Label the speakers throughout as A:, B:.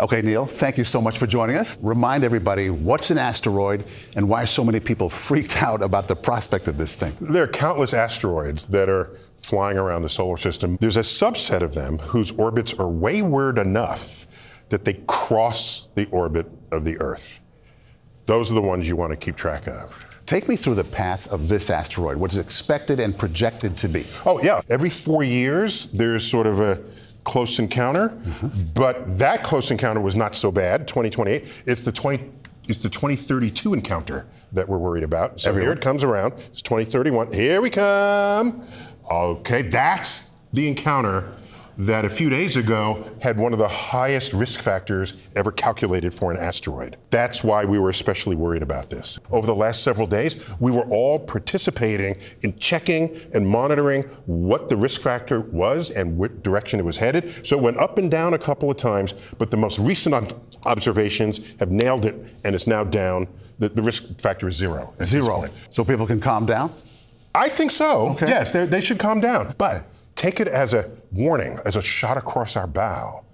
A: Okay, Neil, thank you so much for joining us. Remind everybody what's an asteroid and why so many people freaked out about the prospect of this thing.
B: There are countless asteroids that are flying around the solar system. There's a subset of them whose orbits are wayward enough that they cross the orbit of the Earth. Those are the ones you want to keep track of.
A: Take me through the path of this asteroid, what is expected and projected to be.
B: Oh, yeah. Every four years, there's sort of a close encounter, mm-hmm. but that close encounter was not so bad. 2028. It's the 20. It's the 2032 encounter that we're worried about. So Everywhere. here it comes around. It's 2031. Here we come. Okay, that's the encounter that a few days ago had one of the highest risk factors ever calculated for an asteroid. That's why we were especially worried about this. Over the last several days, we were all participating in checking and monitoring what the risk factor was and what direction it was headed. So it went up and down a couple of times, but the most recent observations have nailed it, and it's now down. The, the risk factor is zero.
A: Zero. So people can calm down?
B: I think so. Okay. Yes, they should calm down. But take it as a warning, as a shot across our bow,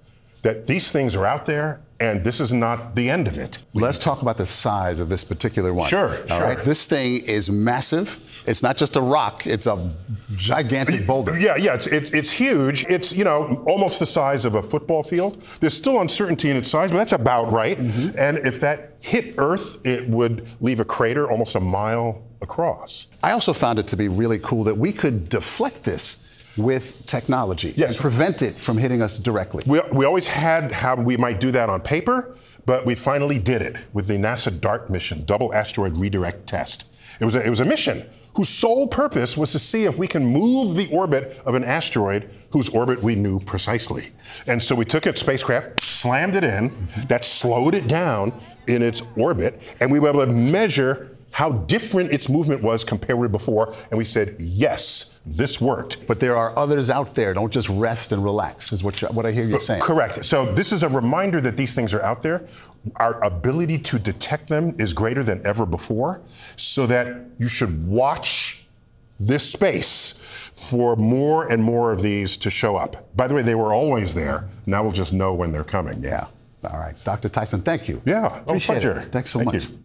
B: that these things are out there and this is not the end of it.
A: Let's talk about the size of this particular one.
B: Sure,
A: All
B: sure.
A: Right? This thing is massive. It's not just a rock, it's a gigantic boulder.
B: Yeah, yeah, it's, it's, it's, huge. It's, you know, almost the size of a football field. There's still uncertainty in its size, but that's about right. Mm-hmm. And if that hit Earth, it would leave a crater almost a mile across.
A: I also found it to be really cool that we could deflect this with technology
B: yes.
A: and prevent it from hitting us directly.
B: We, we always had how we might do that on paper, but we finally did it with the NASA DART mission, Double Asteroid Redirect Test. It was a, it was a mission whose sole purpose was to see if we can move the orbit of an asteroid whose orbit we knew precisely. And so we took a spacecraft, slammed it in, that slowed it down in its orbit, and we were able to measure how different its movement was compared with before, and we said, yes, this worked.
A: But there are others out there. Don't just rest and relax, is what, you, what I hear you uh, saying.
B: Correct. So this is a reminder that these things are out there. Our ability to detect them is greater than ever before, so that you should watch this space for more and more of these to show up. By the way, they were always there. Now we'll just know when they're coming.
A: Yeah. All right. Dr. Tyson, thank you.
B: Yeah.
A: Oh, Appreciate oh, pleasure. It. Thanks so
B: thank
A: much.
B: You.